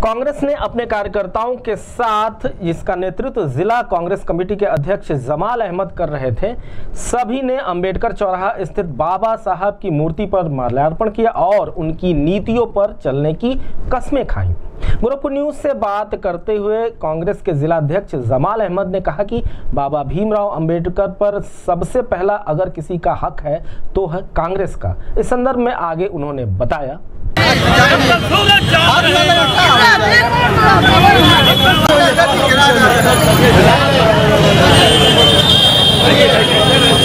कांग्रेस ने अपने कार्यकर्ताओं के साथ जिसका नेतृत्व जिला कांग्रेस कमेटी के अध्यक्ष जमाल अहमद कर रहे थे। सभी ने अंबेडकर चौराहा स्थित बाबा साहब की मूर्ति पर माल्यार्पण किया और उनकी नीतियों पर चलने की कस्में खाई। गोरखपुर न्यूज़ से बात करते हुए कांग्रेस के जिला अध्यक्ष जमाल अहमद ने कहा कि बाबा भीमराव अंबेडकर पर सबसे पहला अगर किसी का हक है तो है कांग्रेस का। इस संदर्भ में आगे उन्होंने बताया बाबा साहब अमर रहे बाबा साहब अमर रहे भारत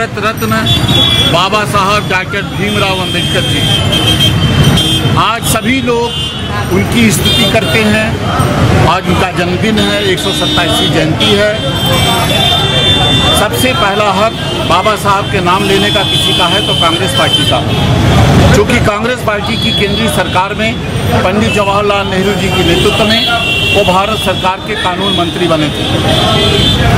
भारत रत्न बाबा साहब डॉक्टर भीमराव अंबेडकर जी। आज सभी लोग उनकी स्तुति करते हैं। आज उनका जन्मदिन है, एक जयंती है। सबसे पहला हक बाबा साहब के नाम लेने का किसी का है तो कांग्रेस पार्टी का। क्योंकि कांग्रेस पार्टी की केंद्रीय सरकार में पंडित जवाहरलाल नेहरू जी के नेतृत्व में वो भारत सरकार के कानून मंत्री बने थे।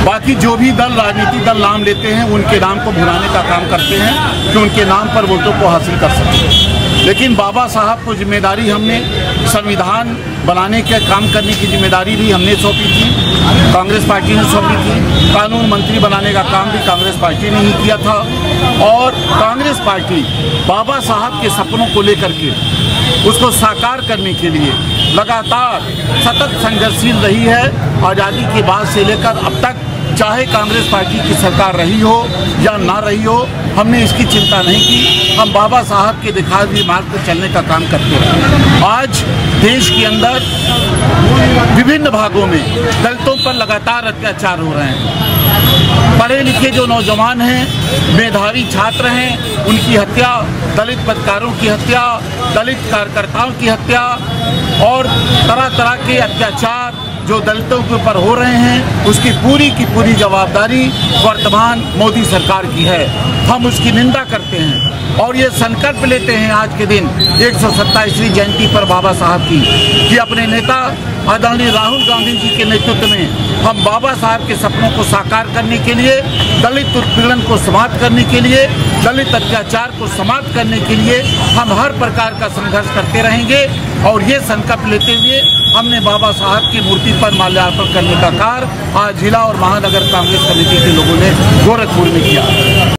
बाकी जो भी दल, राजनीतिक दल नाम लेते हैं, उनके नाम को भुलाने का काम करते हैं कि उनके नाम पर वोटों को हासिल कर सकें लेकिन बाबा साहब को ज़िम्मेदारी हमने संविधान बनाने के, काम करने की ज़िम्मेदारी भी हमने सौंपी थी। कांग्रेस पार्टी ने सौंपी थी। कानून मंत्री बनाने का काम भी कांग्रेस पार्टी ने ही किया था। और कांग्रेस पार्टी बाबा साहब के सपनों को लेकर के उसको साकार करने के लिए लगातार सतत संघर्षशील रही है। आज़ादी के बाद से लेकर अब तक चाहे कांग्रेस पार्टी की सरकार रही हो या ना रही हो, हमने इसकी चिंता नहीं की। हम बाबा साहब के दिखाए हुए मार्ग पर चलने का काम करते हैं। आज देश के अंदर विभिन्न भागों में दलितों पर लगातार अत्याचार हो रहे हैं। पढ़े लिखे जो नौजवान हैं, मेधावी छात्र हैं, उनकी हत्या, दलित पत्रकारों की हत्या, दलित कार्यकर्ताओं की हत्या और तरह तरह के अत्याचार जो दलितों के ऊपर हो रहे हैं, उसकी पूरी की पूरी जवाबदारी वर्तमान मोदी सरकार की है। हम उसकी निंदा करते हैं और ये संकल्प लेते हैं आज के दिन एक जयंती पर बाबा साहब की कि अपने नेता आदरणीय राहुल गांधी जी के नेतृत्व में हम बाबा साहब के सपनों को साकार करने के लिए, दलित उत्पीड़न को समाप्त करने के लिए, दलित अत्याचार को समाप्त करने के लिए हम हर प्रकार का संघर्ष करते रहेंगे। और ये संकल्प लेते हुए हमने बाबा साहब की मूर्ति पर माल्यार्पण करने का कार्य आज जिला और महानगर कांग्रेस कमेटी के लोगों ने गोरखपुर में किया।